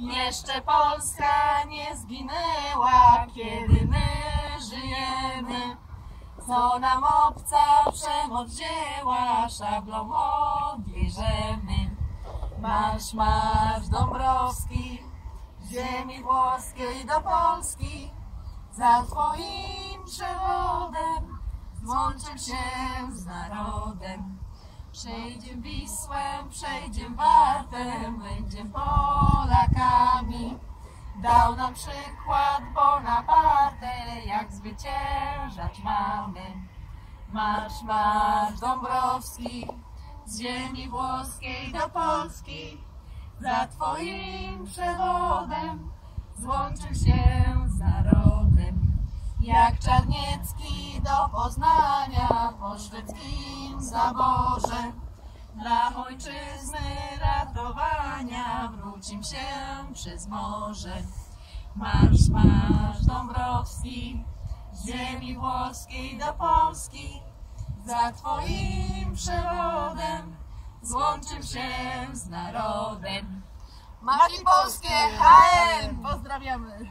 Jeszcze Polska nie zginęła, kiedy my żyjemy. Co nam obca przemoc wzięła, szablą odbierzemy. Marsz, marsz Dąbrowski, ziemi włoskiej do Polski. Za twoim przewodem złączę się z narodem. Przejdziem Wisłem, przejdziem Wartem, będziem Dał nam przykład Bonaparte, jak zwyciężać mamy. Marsz, marsz Dąbrowski, z ziemi włoskiej do Polski. Za twoim przewodem złączył się z narodem. Jak Czarniecki do Poznania po szwedzkim zaborze. Dla ojczyzny ratowania wrócim się przez morze. Marsz, marsz Dąbrowski, z ziemi włoskiej do Polski. Za twoim przewodem złączył się z narodem. Matki Polskie, HM! Pozdrawiamy!